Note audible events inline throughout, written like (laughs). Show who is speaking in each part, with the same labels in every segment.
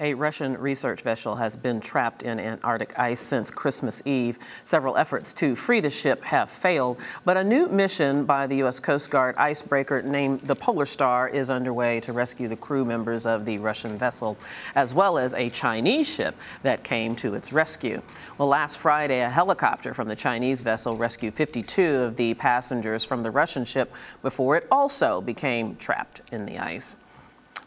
Speaker 1: A Russian research vessel has been trapped in Antarctic ice since Christmas Eve. Several efforts to free the ship have failed, but a new mission by the U.S. Coast Guard icebreaker named the Polar Star is underway to rescue the crew members of the Russian vessel, as well as a Chinese ship that came to its rescue. Well, last Friday, a helicopter from the Chinese vessel rescued 52 of the passengers from the Russian ship before it also became trapped in the ice.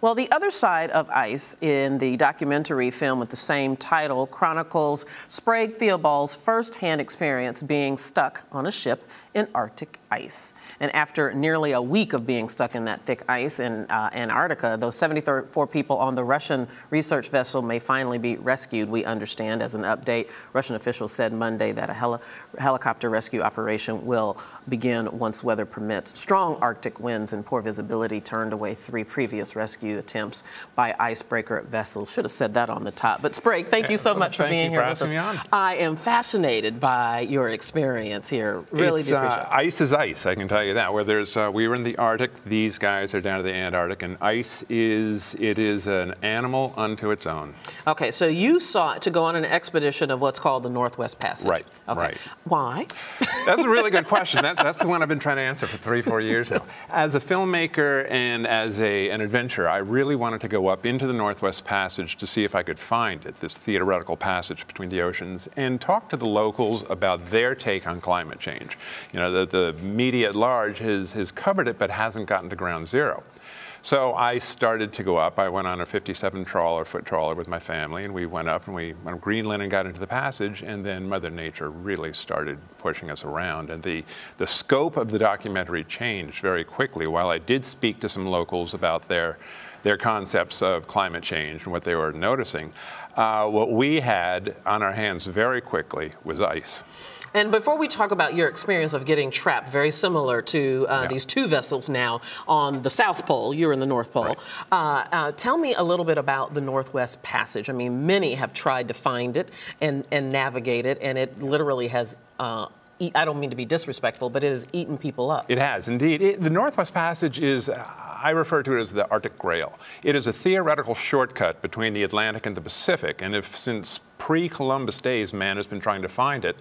Speaker 1: Well, the other side of ice in the documentary film with the same title chronicles Sprague Theobald's firsthand experience being stuck on a ship in Arctic ice. And after nearly a week of being stuck in that thick ice in uh, Antarctica, those 74 people on the Russian research vessel may finally be rescued, we understand. As an update, Russian officials said Monday that a heli helicopter rescue operation will begin once weather permits. Strong Arctic winds and poor visibility turned away three previous attempts by icebreaker vessels. Should have said that on the top. But Sprague, thank you so much
Speaker 2: for
Speaker 1: being here
Speaker 2: with us.
Speaker 1: I am fascinated by your experience here. Really
Speaker 2: it's, uh, ice is ice, I can tell you that. Where there's, uh, we were in the Arctic, these guys are down to the Antarctic, and ice is, it is an animal unto its own.
Speaker 1: Okay, so you sought to go on an expedition of what's called the Northwest Passage.
Speaker 2: Right,
Speaker 1: okay.
Speaker 2: right.
Speaker 1: Why? (laughs)
Speaker 2: That's a really good question. That's, that's the one I've been trying to answer for three, four years now. As a filmmaker and as a, an adventurer, I really wanted to go up into the Northwest Passage to see if I could find it, this theoretical passage between the oceans, and talk to the locals about their take on climate change. You know, the, the media at large has, has covered it but hasn't gotten to ground zero. So I started to go up. I went on a 57 trawler, foot trawler with my family, and we went up and we went Greenland and got into the passage, and then Mother Nature really started pushing us around. And the, the scope of the documentary changed very quickly. While I did speak to some locals about their, their concepts of climate change and what they were noticing, uh, what we had on our hands very quickly was ice.
Speaker 1: And before we talk about your experience of getting trapped, very similar to uh, yeah. these two vessels now on the South Pole, you're in the North Pole. Right. Uh, uh, tell me a little bit about the Northwest Passage. I mean, many have tried to find it and, and navigate it, and it literally has uh, I don't mean to be disrespectful, but it has eaten people up.
Speaker 2: It has, indeed. It, the Northwest Passage is, I refer to it as the Arctic Grail. It is a theoretical shortcut between the Atlantic and the Pacific, and if since pre-Columbus days man has been trying to find it,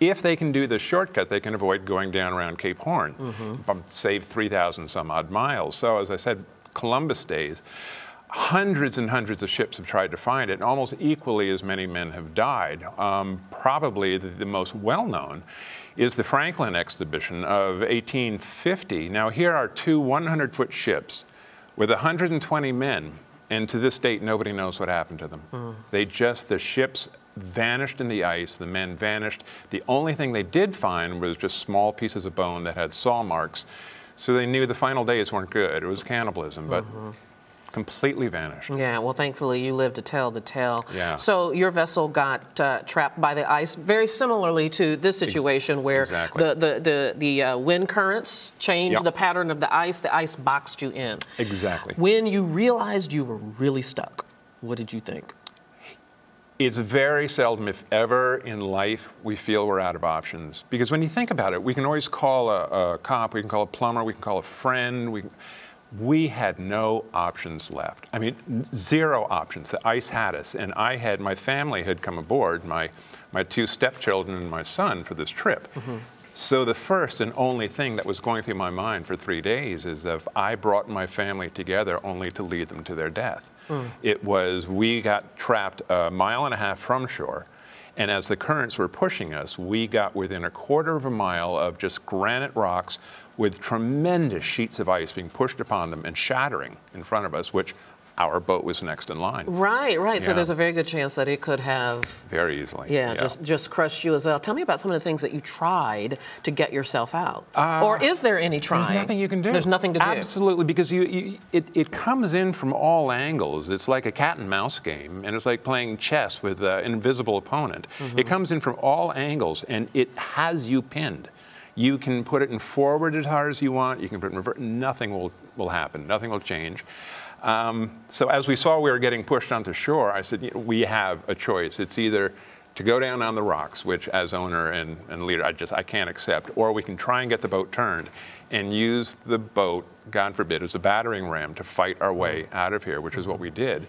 Speaker 2: if they can do the shortcut, they can avoid going down around Cape Horn, mm-hmm. save 3,000 some odd miles. So, as I said, Columbus days, hundreds and hundreds of ships have tried to find it, and almost equally as many men have died. Um, probably the, the most well known is the Franklin expedition of 1850. Now, here are two 100 foot ships with 120 men, and to this date, nobody knows what happened to them. Mm. They just, the ships vanished in the ice. The men vanished. The only thing they did find was just small pieces of bone that had saw marks. So they knew the final days weren't good. It was cannibalism, but mm-hmm. Completely vanished.
Speaker 1: Yeah, well, thankfully you lived to tell the tale.
Speaker 2: Yeah.
Speaker 1: So your vessel got uh, trapped by the ice, very similarly to this situation where
Speaker 2: exactly.
Speaker 1: the, the, the, the uh, wind currents changed yep. the pattern of the ice. The ice boxed you in.
Speaker 2: Exactly.
Speaker 1: When you realized you were really stuck, what did you think?
Speaker 2: It's very seldom, if ever, in life we feel we're out of options. Because when you think about it, we can always call a, a cop, we can call a plumber, we can call a friend. We, we had no options left. I mean, zero options. The ice had us, and I had my family had come aboard, my my two stepchildren and my son for this trip. Mm-hmm. So the first and only thing that was going through my mind for three days is if I brought my family together only to lead them to their death. Mm. It was, we got trapped a mile and a half from shore. And as the currents were pushing us, we got within a quarter of a mile of just granite rocks with tremendous sheets of ice being pushed upon them and shattering in front of us, which our boat was next in line.
Speaker 1: Right, right. Yeah. So there's a very good chance that it could have
Speaker 2: very easily.
Speaker 1: Yeah, yeah, just just crushed you as well. Tell me about some of the things that you tried to get yourself out. Uh, or is there any trying?
Speaker 2: There's nothing you can do.
Speaker 1: There's nothing to do.
Speaker 2: Absolutely, because you, you it, it comes in from all angles. It's like a cat and mouse game, and it's like playing chess with an invisible opponent. Mm-hmm. It comes in from all angles, and it has you pinned. You can put it in forward as hard as you want. You can put it in reverse. Nothing will, will happen. Nothing will change. Um, so as we saw we were getting pushed onto shore, I said, we have a choice. It's either to go down on the rocks, which as owner and, and leader, I just, I can't accept, or we can try and get the boat turned and use the boat, God forbid, as a battering ram to fight our way out of here, which is what we did.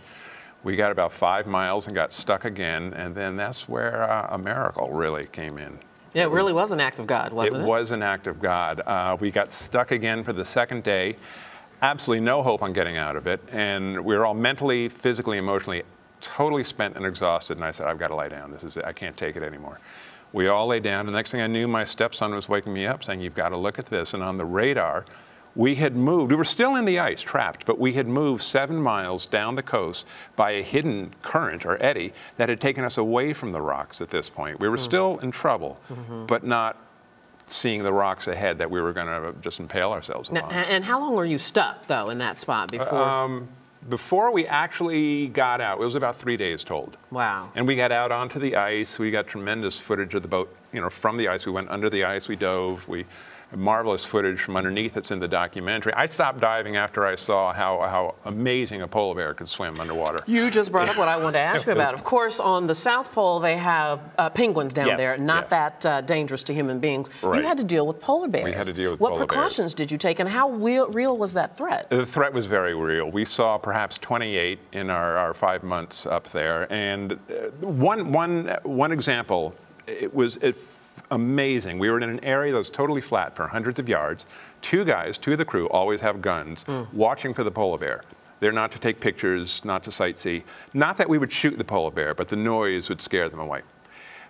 Speaker 2: We got about five miles and got stuck again, and then that's where uh, a miracle really came in.
Speaker 1: Yeah, it really was an act of God, wasn't it?
Speaker 2: It was an act of God. Uh, we got stuck again for the second day. Absolutely no hope on getting out of it. And we were all mentally, physically, emotionally totally spent and exhausted. And I said, I've got to lie down. This is it. I can't take it anymore. We all lay down. The next thing I knew, my stepson was waking me up saying, You've got to look at this. And on the radar, we had moved, we were still in the ice, trapped, but we had moved seven miles down the coast by a hidden current or eddy that had taken us away from the rocks at this point. We were mm -hmm. still in trouble, mm -hmm. but not seeing the rocks ahead that we were going to just impale ourselves
Speaker 1: now, And how long were you stuck, though, in that spot before? Um,
Speaker 2: before we actually got out, it was about three days told.
Speaker 1: Wow.
Speaker 2: And we got out onto the ice. We got tremendous footage of the boat, you know, from the ice. We went under the ice, we dove, we marvelous footage from underneath that's in the documentary. I stopped diving after I saw how, how amazing a polar bear could swim underwater.
Speaker 1: You just brought up what I wanted to ask (laughs) you about. Of course, on the South Pole, they have uh, penguins down
Speaker 2: yes,
Speaker 1: there, not
Speaker 2: yes.
Speaker 1: that uh, dangerous to human beings.
Speaker 2: Right.
Speaker 1: You had to deal with polar bears.
Speaker 2: We had to deal with
Speaker 1: what
Speaker 2: polar
Speaker 1: precautions did you take, and how real, real, was that threat?
Speaker 2: The threat was very real. We saw perhaps 28 in our, our five months up there, and uh, one, one, one example, it was, it amazing. We were in an area that was totally flat for hundreds of yards. Two guys, two of the crew, always have guns, mm. watching for the polar bear. They're not to take pictures, not to sightsee. Not that we would shoot the polar bear, but the noise would scare them away.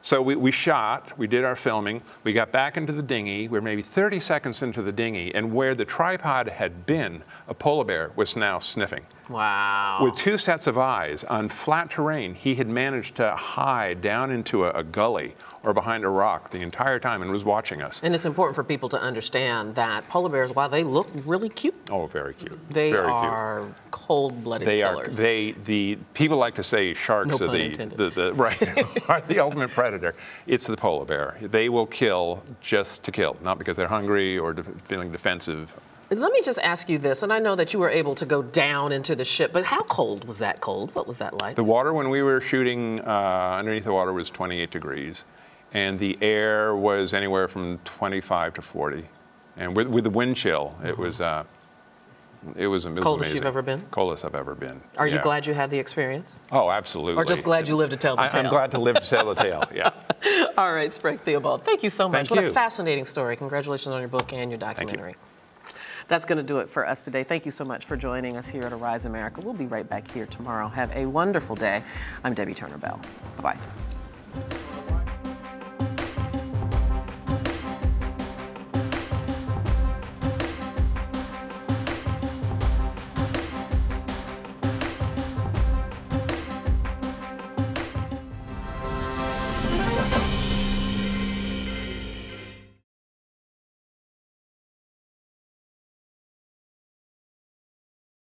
Speaker 2: So we, we shot, we did our filming, we got back into the dinghy, we are maybe 30 seconds into the dinghy, and where the tripod had been, a polar bear was now sniffing.
Speaker 1: Wow.
Speaker 2: With two sets of eyes on flat terrain, he had managed to hide down into a, a, gully or behind a rock the entire time and was watching us.
Speaker 1: And it's important for people to understand that polar bears, while they look really cute,
Speaker 2: oh, very cute,
Speaker 1: they
Speaker 2: very
Speaker 1: are cold-blooded
Speaker 2: they
Speaker 1: killers.
Speaker 2: Are, they the people like to say sharks
Speaker 1: no
Speaker 2: are the, the, the right (laughs) are the ultimate predator. It's the polar bear. They will kill just to kill, not because they're hungry or de feeling defensive
Speaker 1: let me just ask you this, and I know that you were able to go down into the ship, but how cold was that cold? What was that like?
Speaker 2: The water when we were shooting uh, underneath the water was 28 degrees, and the air was anywhere from 25 to 40. And with, with the wind chill, mm -hmm. it was uh, it was, it was
Speaker 1: coldest
Speaker 2: amazing.
Speaker 1: you've ever been.
Speaker 2: Coldest I've ever been.
Speaker 1: Are
Speaker 2: yeah.
Speaker 1: you glad you had the experience?
Speaker 2: Oh, absolutely.
Speaker 1: Or just glad you lived to tell the
Speaker 2: I,
Speaker 1: tale?
Speaker 2: I'm glad to live to tell the tale. (laughs) Yeah.
Speaker 1: All right, Sprague Theobald. Thank you so much.
Speaker 2: Thank
Speaker 1: what
Speaker 2: you.
Speaker 1: a fascinating story. Congratulations on your book and your documentary. That's going to do it for us today. Thank you so much for joining us here at Arise America. We'll be right back here tomorrow. Have a wonderful day. I'm Debbie Turner Bell. Bye bye.